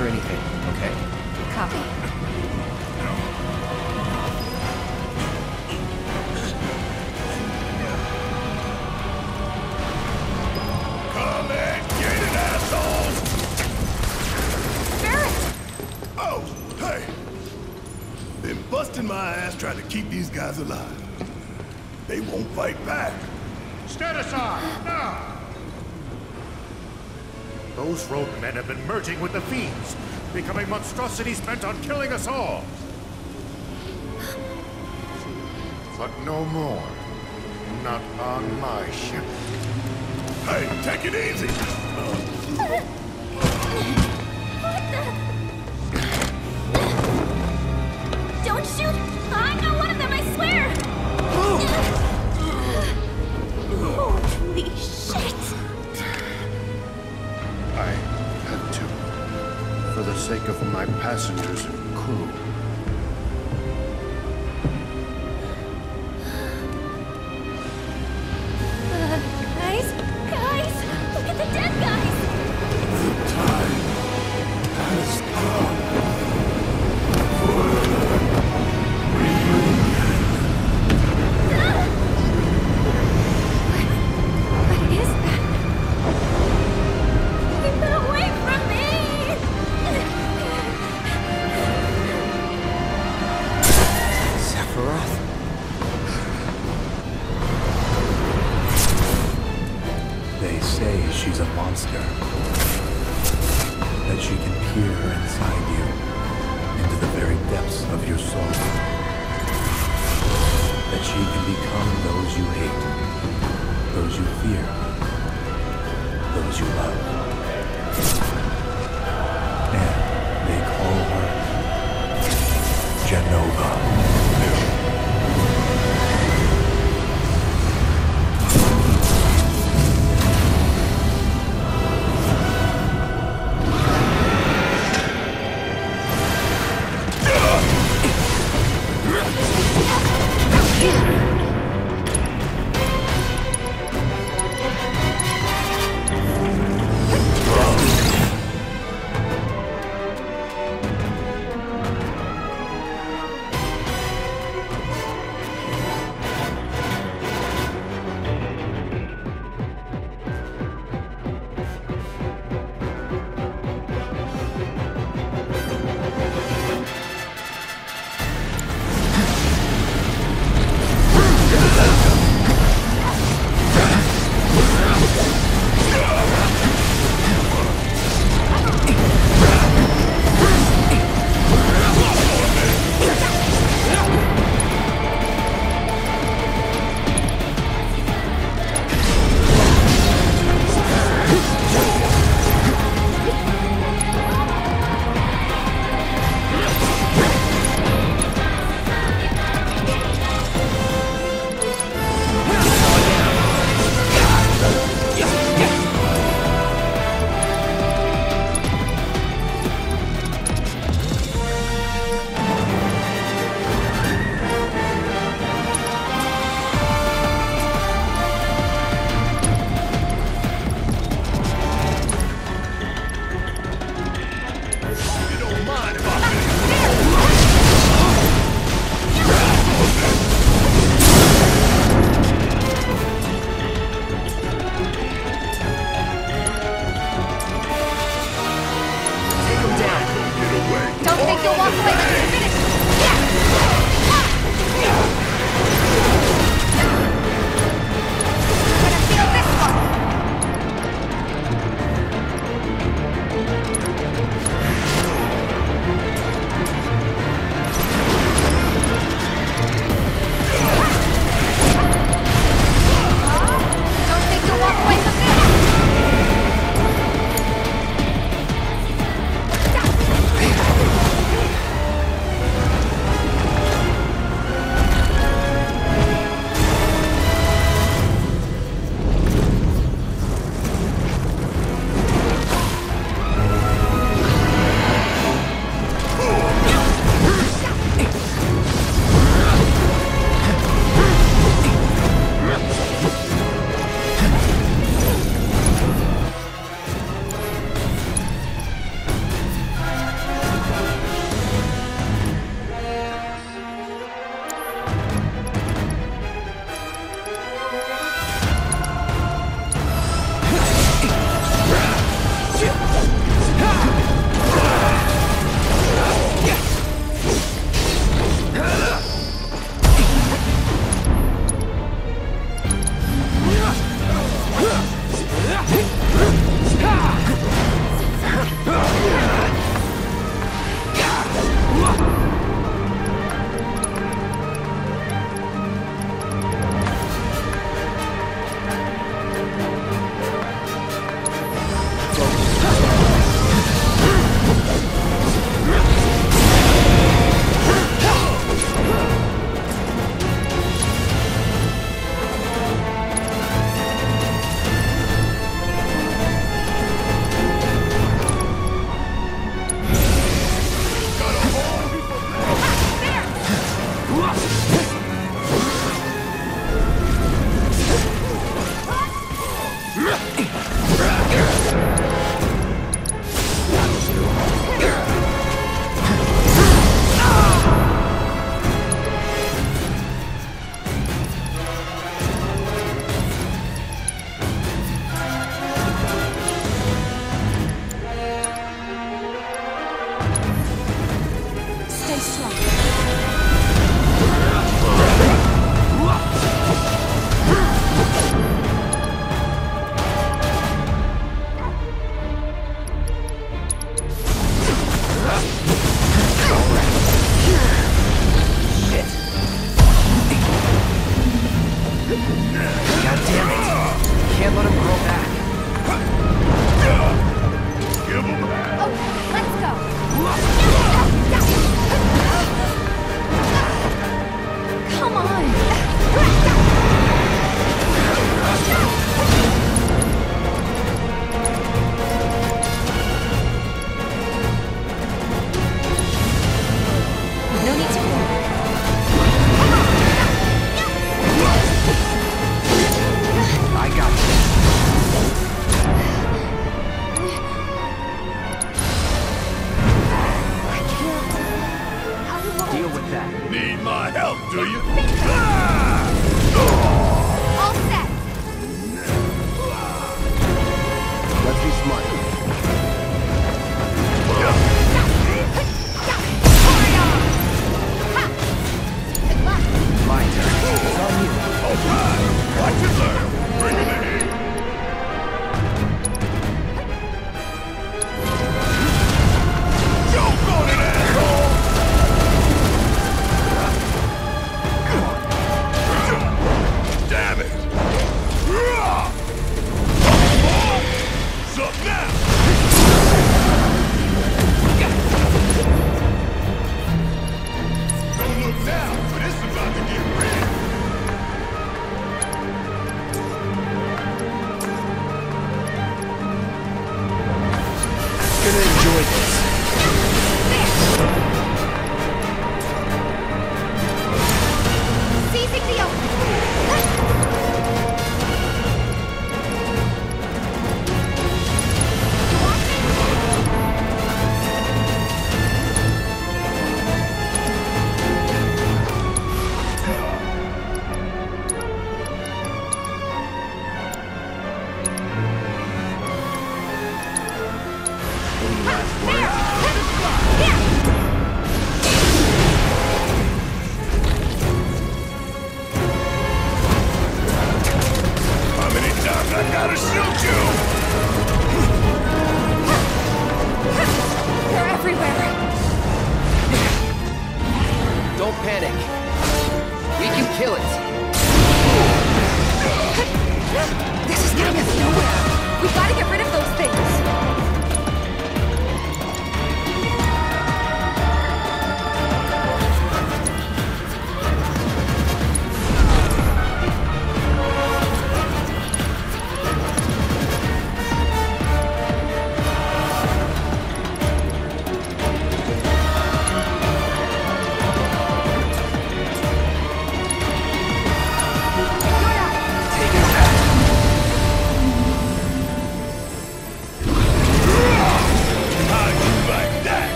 for anything, okay? Copy. Come and get it, assholes! Barret! Oh, hey! Been busting my ass trying to keep these guys alive. They won't fight back. Those rogue men have been merging with the fiends, becoming monstrosities bent on killing us all. But no more. Not on my ship. Hey, take it easy! Sake of my passengers and crew.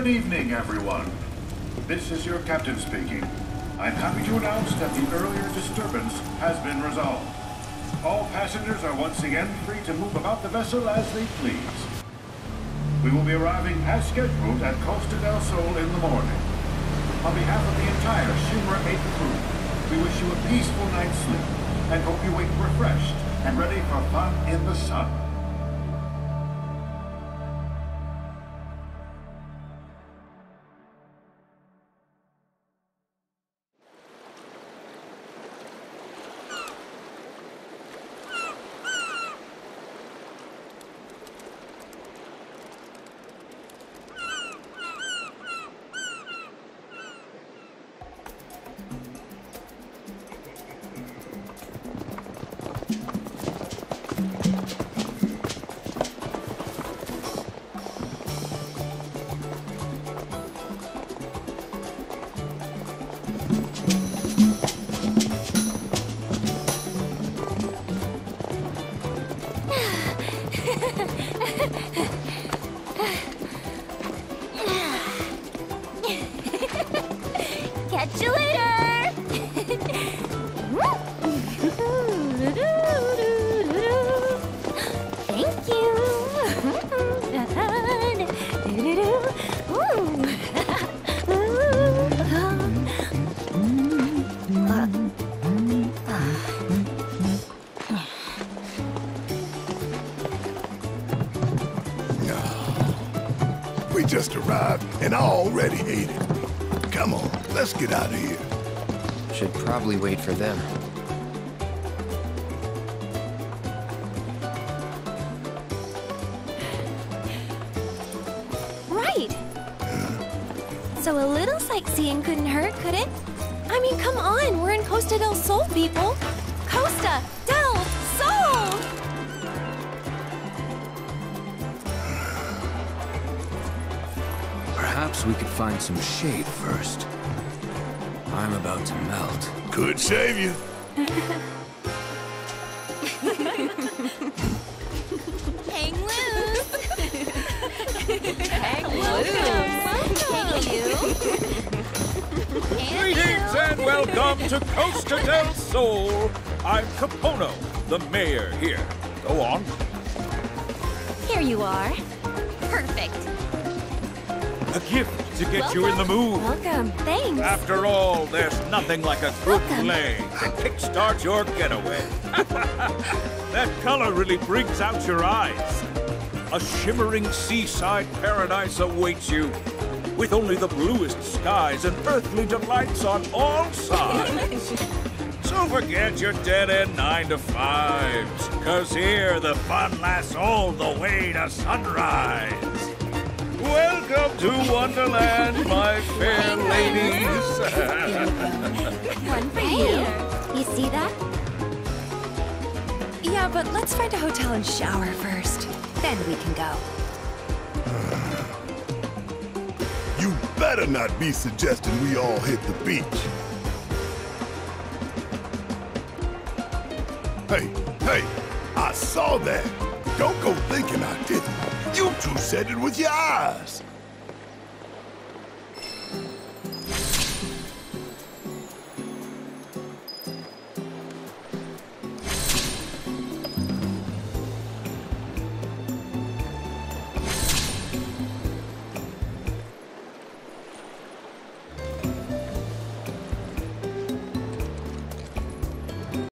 Good evening, everyone. This is your captain speaking. I'm happy to announce that the earlier disturbance has been resolved. All passengers are once again free to move about the vessel as they please. We will be arriving as scheduled at Costa del Sol in the morning. On behalf of the entire Shinra 8 crew, we wish you a peaceful night's sleep and hope you wake refreshed and ready for fun in the sun. We just arrived and I already ate it. Come on, let's get out of here. Should probably wait for them. Right! So a little sightseeing couldn't hurt, could it? I mean, come on, we're in Costa del Sol, people! Costa Perhaps we could find some shade first. I'm about to melt. Could save you. Hang loose! Hang loose! Thank you! Greetings and welcome to Costa del Sol. I'm Capono, the mayor here. Go on. Here you are. Perfect. A gift to get you in the mood. Welcome. Thanks. After all, there's nothing like a good Welcome. play to kickstart your getaway. that color really brings out your eyes. A shimmering seaside paradise awaits you, with only the bluest skies and earthly delights on all sides. so forget your dead-end nine to fives, cause here the fun lasts all the way to sunrise. Welcome to Wonderland, my fair ladies. One for you. You see that? Yeah, but let's find a hotel and shower first. Then we can go. You better not be suggesting we all hit the beach. Hey, hey, I saw that. Don't go thinking I didn't. You two said it with your eyes.